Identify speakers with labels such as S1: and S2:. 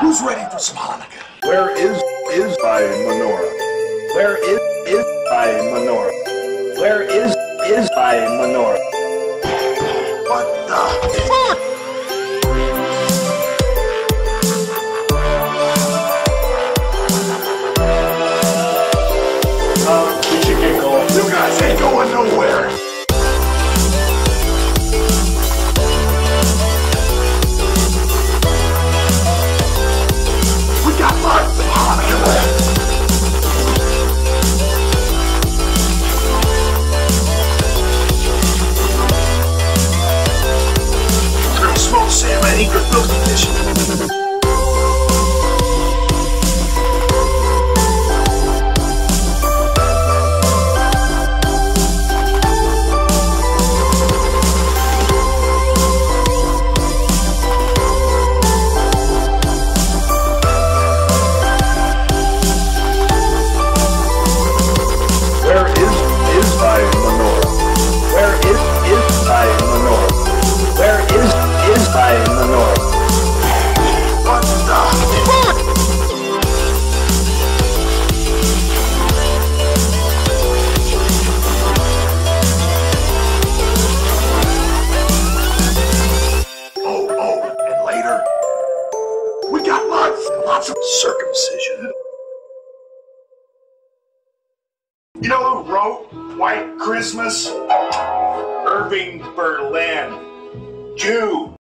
S1: Who's ready for some Hanukkah?
S2: Where is is by menorah? Where is is by menorah? Where is is by menorah?
S1: What the fuck?
S2: Um, we should get going.
S1: You guys ain't going nowhere. Small salmon, eager lots of circumcision. You know who wrote White Christmas? Irving Berlin. Jew.